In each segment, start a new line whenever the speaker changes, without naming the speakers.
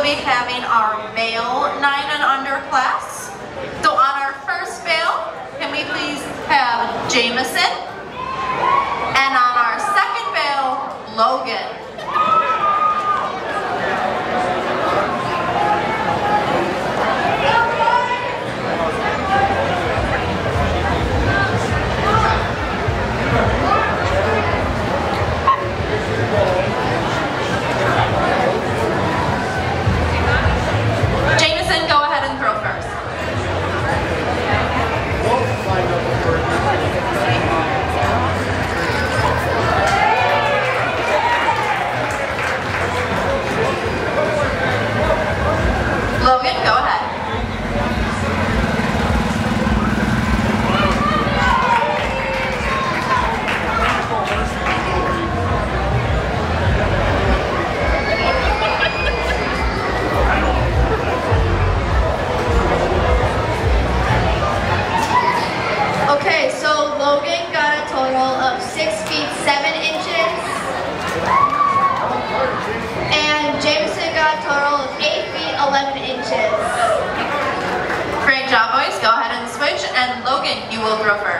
will be having our male 9 and under class. So on our first bale, can we please have Jamison? And on our second bale, Logan. student, you will grow first.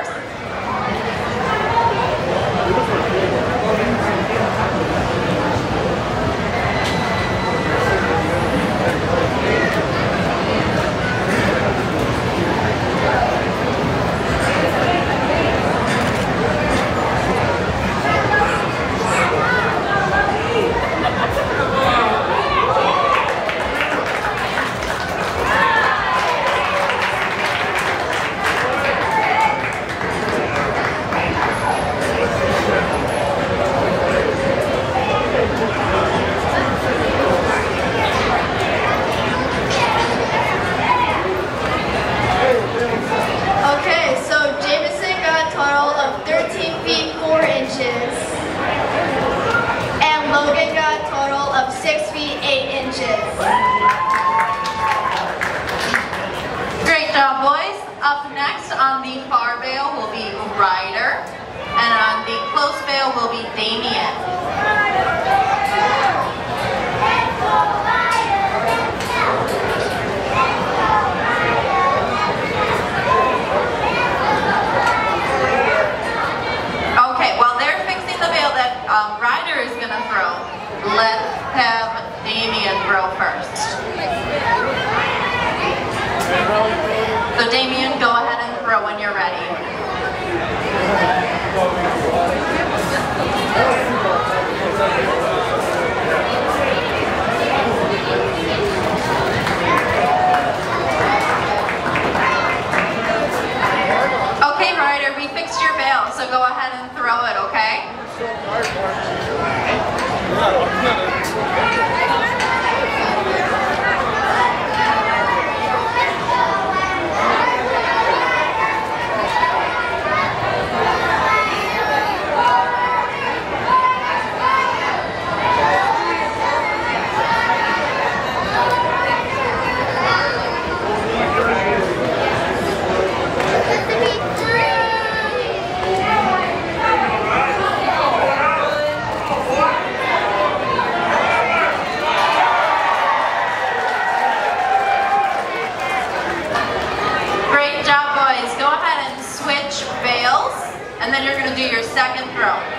then you're going to do your second throw.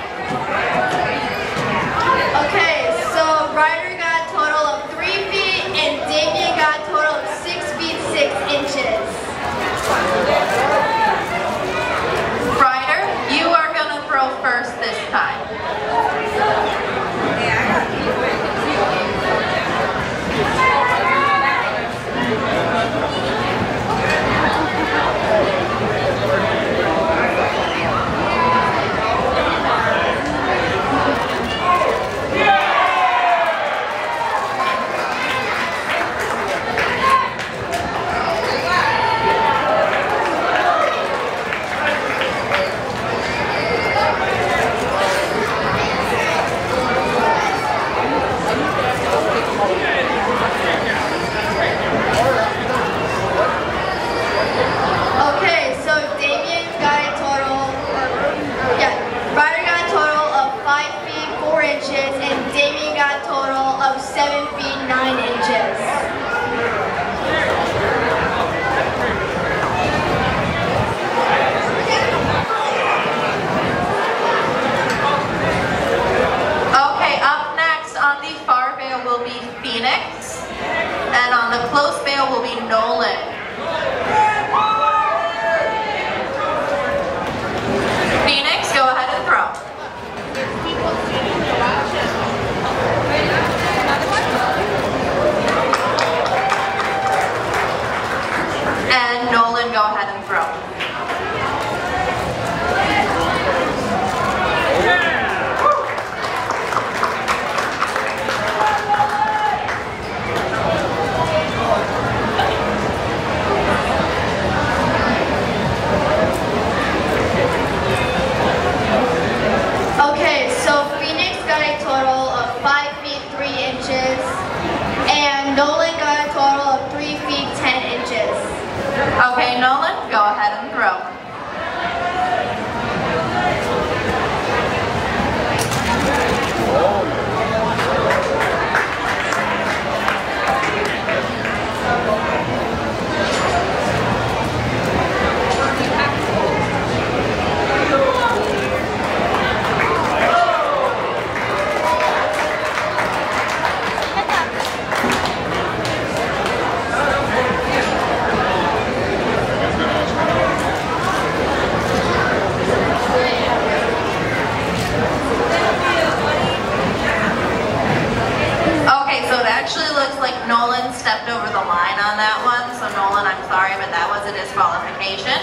Stepped over the line on that one, so Nolan, I'm sorry, but that was a disqualification.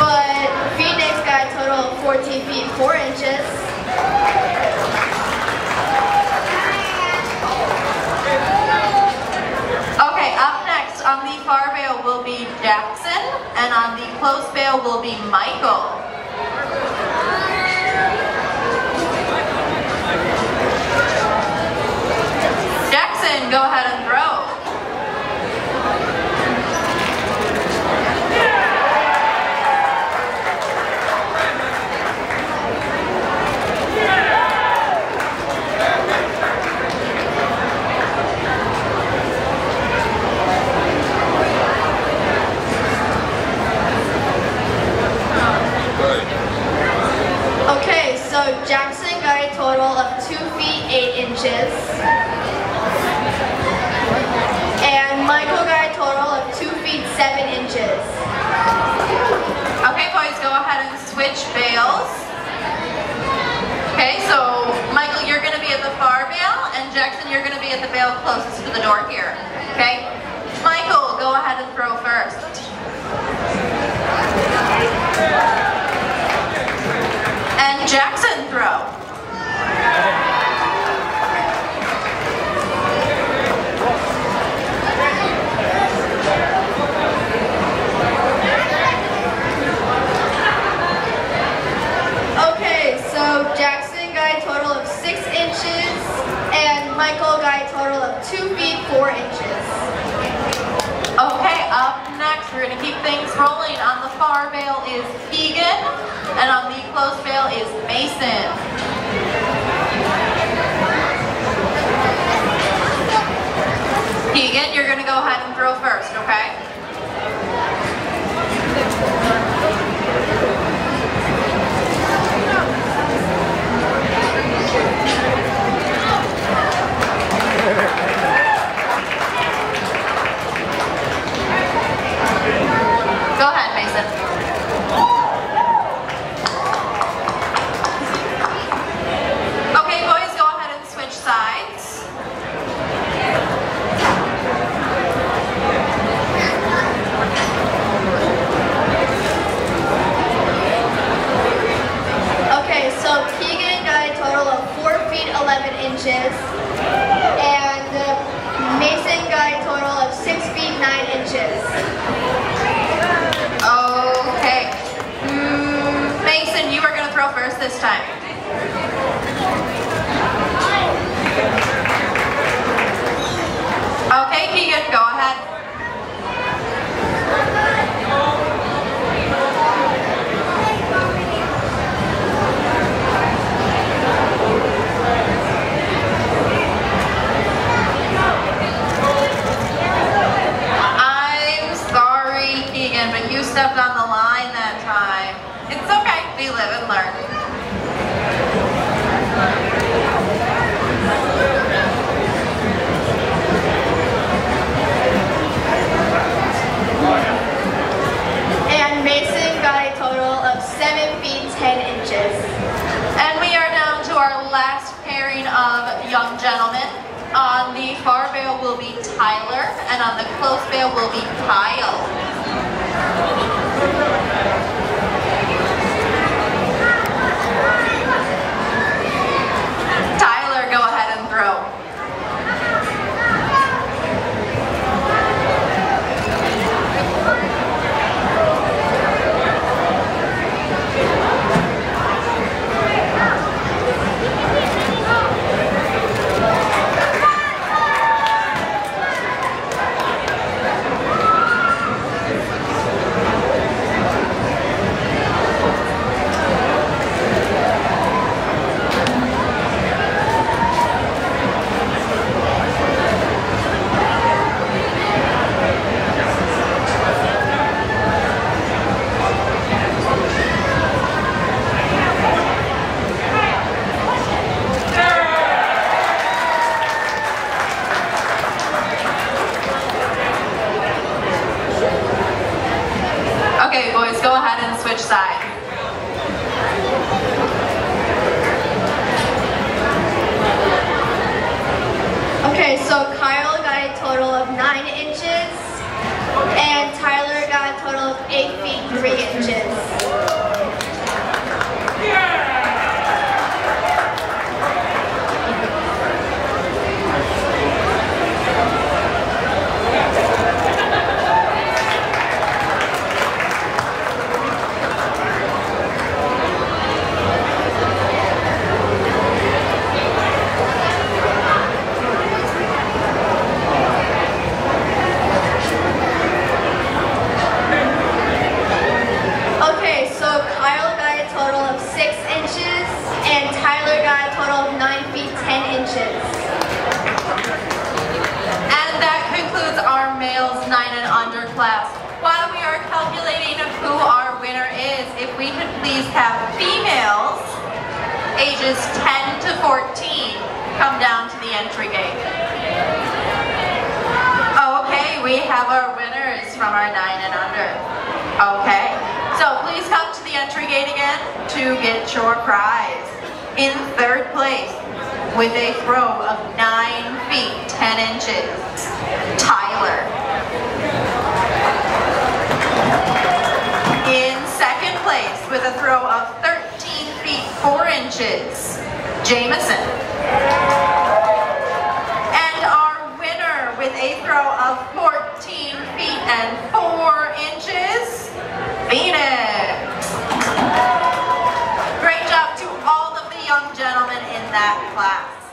But Phoenix got a total of 14 feet 4 inches.
Okay, up next on the far bale will be Jackson, and on the close bale will be Michael. Jackson, go ahead and throw.
Okay, so Jackson got a total of 2 feet 8 inches. And Michael got a total of 2 feet 7 inches.
Okay, boys, go ahead and switch bales. Okay, so Michael, you're going to be at the far bale, and Jackson, you're going to be at the bale closest to the door here. Okay? Michael, go ahead and throw first. And Jackson, throw.
Okay, so Jackson got a total of 6 inches. And Michael got a total of 2 feet 4 inches.
Okay, up next, we're going to keep things rolling. On the far bale is Keegan, and on the close bale is Mason. Keegan, you're going to go ahead and throw first, okay? Go ahead, Mason. Okay, boys, go ahead and switch sides.
Okay, so Keegan got a total of 4 feet 11 inches. And uh, Mason got a total of 6 feet 9 inches.
Okay. Mm, Mason, you are going to throw first this time. Okay, Keegan, go ahead. I'm sorry, Keegan, but you stepped the line that time. It's okay. We live and learn.
And Mason got a total of 7 feet 10 inches.
And we are down to our last pairing of young gentlemen. On the far bale will be Tyler, and on the close bale will be Kyle. Thank you. Have females ages 10 to 14 come down to the entry gate. Okay, we have our winners from our 9 and under. Okay, so please come to the entry gate again to get your prize. In third place, with a throw of 9 feet 10 inches, Tyler. In second place, with a throw of 13 4 inches, Jameson. And our winner with a throw of 14 feet and 4 inches, Phoenix. Great job to all of the young gentlemen in that class.